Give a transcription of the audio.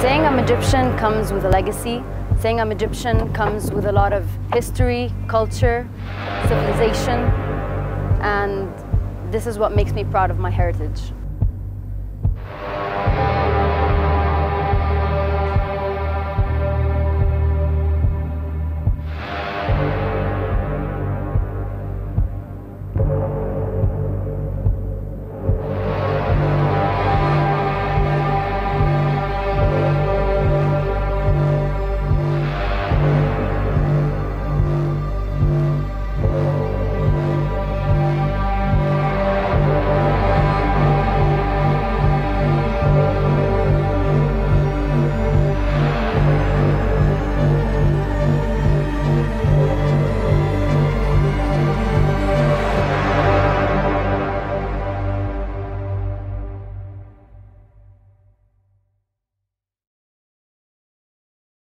Saying I'm Egyptian comes with a legacy. Saying I'm Egyptian comes with a lot of history, culture, civilization, and this is what makes me proud of my heritage.